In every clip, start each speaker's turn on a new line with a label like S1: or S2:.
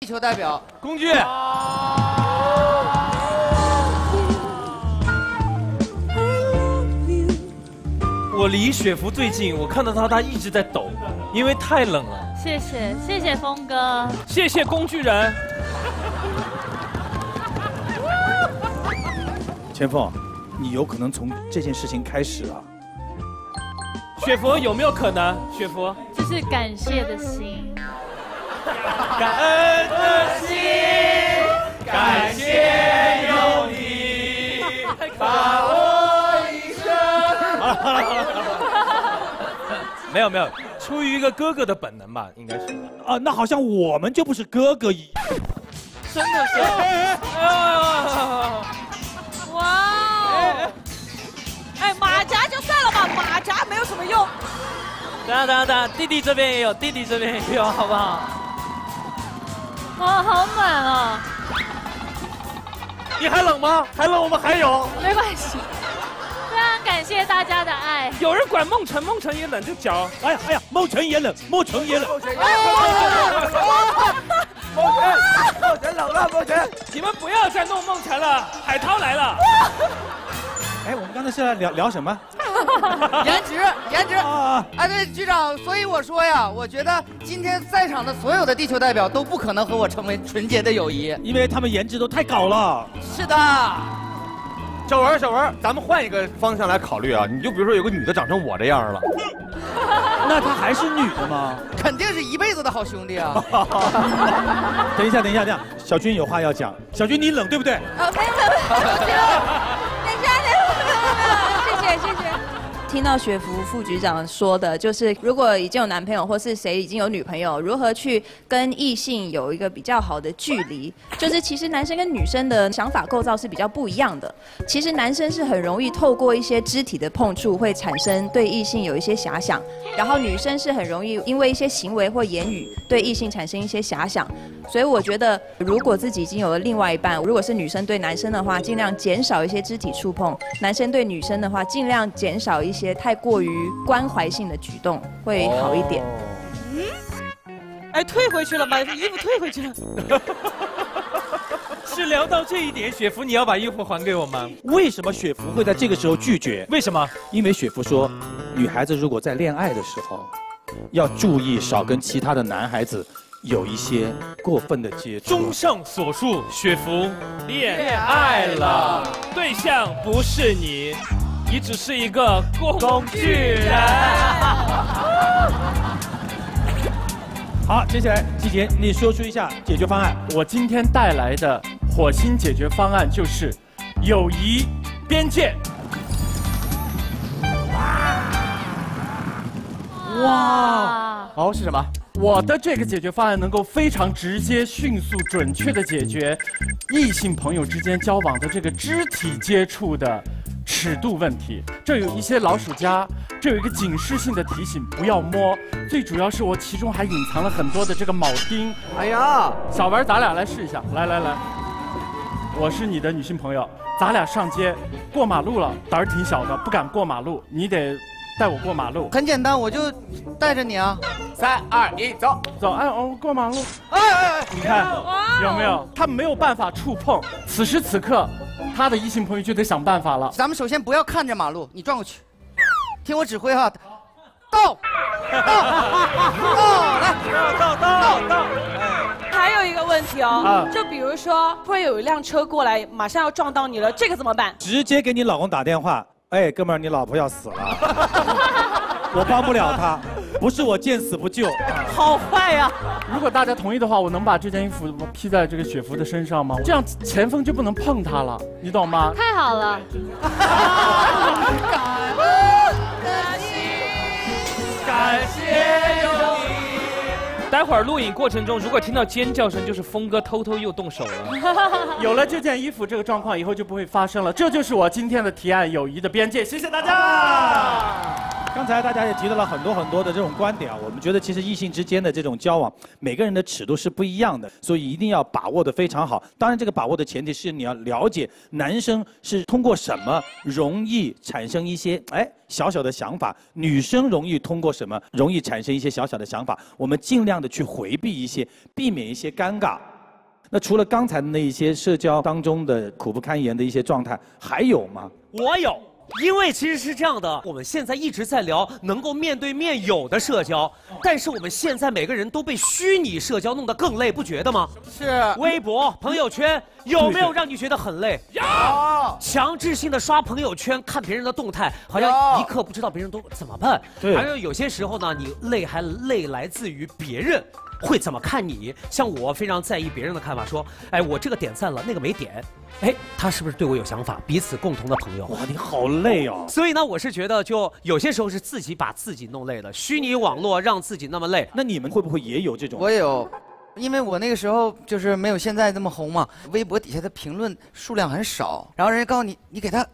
S1: 地球代表
S2: 工具。我离雪芙最近，我看到他，他一直在抖，因为太冷了。
S3: 谢谢谢谢峰哥，
S2: 谢谢工具人。
S4: 千凤，你有可能从这件事情开始啊。
S2: 雪芙有没有可能？雪芙，
S3: 这是感谢的心，
S2: 感恩的心，感谢有你，把我一生。好了好了好了好了，没有没有，出于一个哥哥的本能吧，应该是。
S4: 啊，那好像我们就不是哥哥一。
S2: 真的是。
S5: 哇哦！哎，马甲就算了吧，马甲没有什么用。
S2: 等下等下等下，弟弟这边也有，弟弟这边也有，好不好？
S3: 哇，好暖啊！
S2: 你还冷吗？还冷，我们还有。
S3: 没关系，非常感谢大家的爱。
S2: 有人管梦辰，梦辰也冷，就脚。
S4: 哎呀哎呀，梦辰也冷，梦辰也冷。
S1: 梦辰，梦辰冷了，梦辰。
S2: 你们不要再弄梦辰了，海涛来了。
S4: 哎，我们刚才是在聊聊什么？
S1: 颜值，颜值。哎，对，局长，所以我说呀，我觉得今天在场的所有的地球代表都不可能和我成为纯洁的友谊，
S4: 因为他们颜值都太高了。
S1: 是的。
S6: 小文，小文，咱们换一个方向来考虑啊！你就比如说有个女的长成我这样了，
S4: 那她还是女的吗？
S1: 肯定是一辈子的好兄弟啊！
S4: 等一下，等一下，这样，小军有话要讲。小军，你冷对不对？
S5: 哦，没有没有没有，等一下，等一下，谢谢谢谢。
S7: 听到雪福副局长说的，就是如果已经有男朋友或是谁已经有女朋友，如何去跟异性有一个比较好的距离？就是其实男生跟女生的想法构造是比较不一样的。其实男生是很容易透过一些肢体的碰触会产生对异性有一些遐想，然后女生是很容易因为一些行为或言语对异性产生一些遐想。所以我觉得，如果自己已经有了另外一半，如果是女生对男生的话，尽量减少一些肢体触碰；男生对女生的话，尽量减少一些太过于关怀性的举动，会好一点。
S5: 嗯，哎，退回去了，把衣服退回去了。
S2: 是聊到这一点，雪芙，你要把衣服还给我吗？
S4: 为什么雪芙会在这个时候拒绝？
S2: 为什么？
S4: 因为雪芙说，女孩子如果在恋爱的时候，要注意少跟其他的男孩子有一些过分的接触。
S2: 综上所述，雪芙恋爱了，对象不是你，你只是一个工具人。
S4: 好，接下来季杰，你说出一下解决方案。
S2: 我今天带来的火星解决方案就是友谊边界。
S6: 哇，哦是什么？
S2: 我的这个解决方案能够非常直接、迅速、准确的解决异性朋友之间交往的这个肢体接触的尺度问题。这有一些老鼠夹，这有一个警示性的提醒，不要摸。最主要是我其中还隐藏了很多的这个铆钉。哎呀，小文，咱俩来试一下，来来来，我是你的女性朋友，咱俩上街过马路了，胆儿挺小的，不敢过马路，你得。带我过马路，
S1: 很简单，我就带着你啊！
S6: 三二一，走
S2: 走！哎，哦，过马路！哎哎哎！你看有没有？他没有办法触碰。此时此刻，他的异性朋友就得想办法了。
S1: 咱们首先不要看着马路，你转过去，听我指挥哈，到，到，
S5: 到，来，到到到！还有一个问题哦，就比如说，突然有一辆车过来，马上要撞到你了，这个怎么办？
S4: 直接给你老公打电话。哎，哥们儿，你老婆要死了，我帮不了她，不是我见死不救。
S5: 好坏呀！
S2: 如果大家同意的话，我能把这件衣服披在这个雪芙的身上吗？这样前锋就不能碰她了，你懂吗？
S3: 太好了。
S2: 感谢有你。待会儿录影过程中，如果听到尖叫声，就是峰哥偷偷又动手了。有了这件衣服，这个状况以后就不会发生了。这就是我今天的提案：友谊的边界。谢谢大家。
S4: 刚才大家也提到了很多很多的这种观点啊，我们觉得其实异性之间的这种交往，每个人的尺度是不一样的，所以一定要把握的非常好。当然，这个把握的前提是你要了解男生是通过什么容易产生一些哎小小的想法，女生容易通过什么容易产生一些小小的想法，我们尽量的去回避一些，避免一些尴尬。那除了刚才的那一些社交当中的苦不堪言的一些状态，还有吗？
S8: 我有。因为其实是这样的，我们现在一直在聊能够面对面有的社交，但是我们现在每个人都被虚拟社交弄得更累，不觉得吗？
S1: 是。
S8: 微博、朋友圈有没有让你觉得很累？
S1: 有。
S8: 强制性的刷朋友圈，看别人的动态，好像一刻不知道别人都怎么办。
S4: 对。
S8: 还有有些时候呢，你累还累来自于别人。会怎么看你？像我非常在意别人的看法，说，哎，我这个点赞了，那个没点，哎，他是不是对我有想法？彼此共同的朋友。
S4: 哇，你好累哦。
S8: 所以呢，我是觉得，就有些时候是自己把自己弄累了，虚拟网络让自己那么累。
S4: 那你们会不会也有这种？
S1: 我有，因为我那个时候就是没有现在这么红嘛，微博底下的评论数量很少，然后人家告诉你，你给他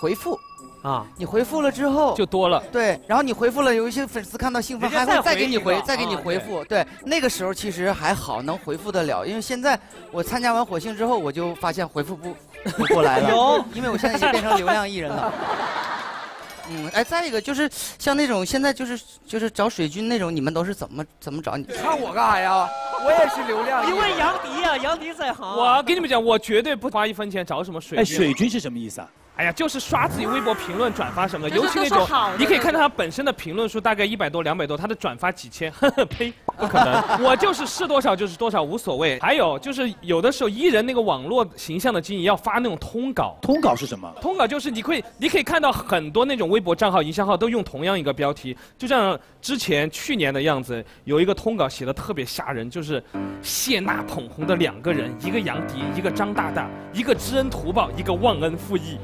S1: 回复。啊，你回复了之后
S9: 就多了，
S1: 对，然后你回复了，有一些粉丝看到兴奋，还会再给你回，再给你回复，对，那个时候其实还好，能回复得了，因为现在我参加完火星之后，我就发现回复不 不过来了，有，因为我现在已经变成流量艺人了。嗯，哎，再一个就是像那种现在就是就是找水军那种，你们都是怎么怎么找？你看我干啥呀？我也是流量，
S8: 因为杨迪啊，杨迪在行。
S9: 我跟你们讲，我绝对不花一分钱找什么水军。哎，
S4: 水军是什么意思啊？
S9: 哎呀，就是刷自己微博评论、转发什么的，尤其那种，你可以看到他本身的评论数大概一百多、两百多，他的转发几千，呵呵，呸，不可能。我就是是多少就是多少，无所谓。还有就是有的时候艺人那个网络形象的经营要发那种通稿。
S4: 通稿是什么？
S9: 通稿就是你可以，你可以看到很多那种微博账号、营销号都用同样一个标题，就像之前去年的样子，有一个通稿写的特别吓人，就是谢娜捧红的两个人，一个杨迪，一个张大大，一个知恩图报，一个忘恩负义。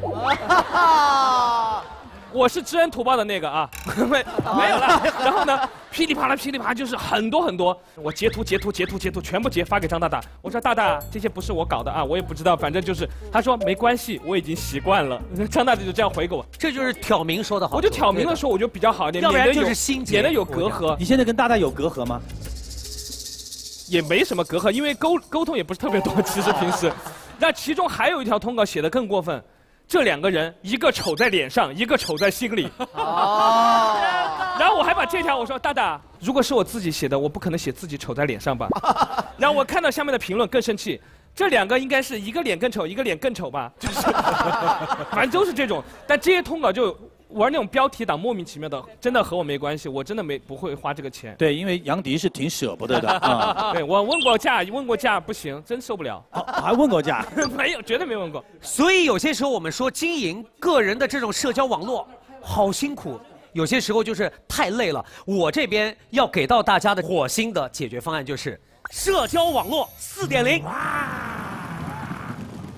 S9: 啊！我是知恩图报的那个啊，没没有了。然后呢，噼里啪啦，噼里啪啦，就是很多很多。我截图，截图，截图，截图，全部截发给张大大。我说大大，这些不是我搞的啊，我也不知道，反正就是。他说没关系，我已经习惯了。张大大就这样回给我，
S8: 这就是挑明说的好。
S9: 我就挑明了说，我就比较好一点，
S8: 要不然就是心
S9: 结，免得有隔阂。
S4: 你现在跟大大有隔阂吗？
S9: 也没什么隔阂，因为沟沟通也不是特别多。其实平时，那其中还有一条通稿写的更过分。这两个人，一个丑在脸上，一个丑在心里。哦。然后我还把这条我说大大，如果是我自己写的，我不可能写自己丑在脸上吧。然后我看到下面的评论更生气，这两个应该是一个脸更丑，一个脸更丑吧？就是，反正都是这种。但这些通稿就。玩那种标题党莫名其妙的，真的和我没关系，我真的没不会花这个钱。
S4: 对，因为杨迪是挺舍不得的 啊。
S9: 对我问过价，问过价不行，真受不了。
S4: 还问过价？
S9: 没有，绝对没问过。
S8: 所以有些时候我们说经营个人的这种社交网络好辛苦，有些时候就是太累了。我这边要给到大家的火星的解决方案就是社交网络四点零。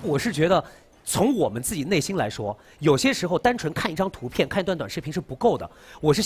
S8: 我是觉得。从我们自己内心来说，有些时候单纯看一张图片、看一段短视频是不够的。我是。